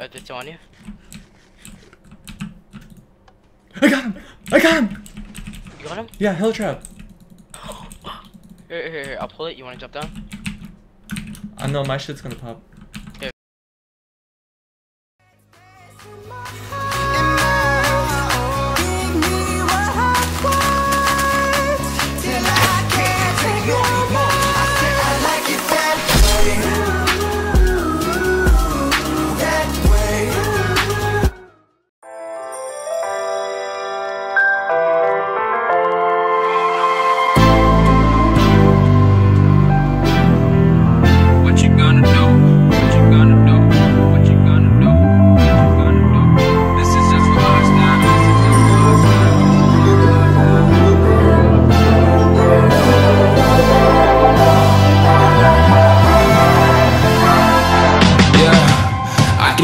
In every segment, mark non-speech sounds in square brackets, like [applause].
uh, it's on you. I got him! I got him! You got him? Yeah, hell trap. Here, [gasps] here, here, here, I'll pull it. You wanna jump down? I know my shit's gonna pop.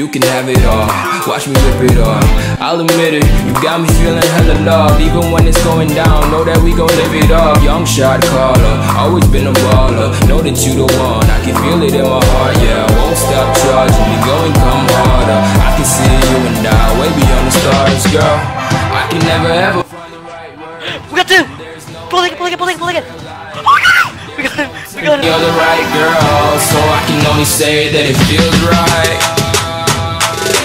You can have it all. Watch me rip it off. I'll admit it, you got me feeling hella love. Even when it's going down, know that we gon' live it up. Young shot caller, always been a baller. Know that you the one, I can feel it in my heart, yeah. I won't stop charging me, go and come harder. I can see you and I, way beyond the stars, girl. I can never ever find the right word. We got two! Pull it, pull it, pull it, pull it! We got him! We got You're the right girl, so I can only say that it feels right.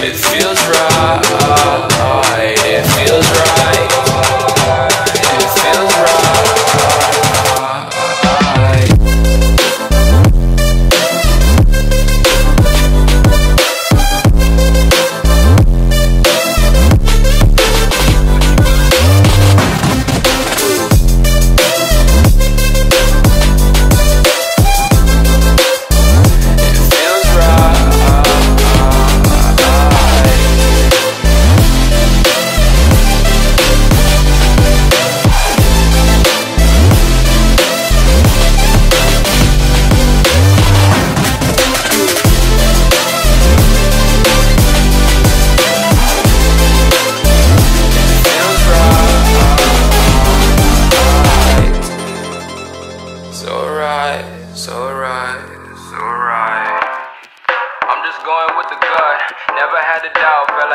It feels right.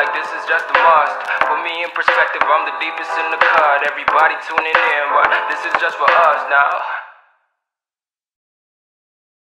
Like this is just a must. Put me in perspective, I'm the deepest in the cut. Everybody tuning in, but this is just for us now.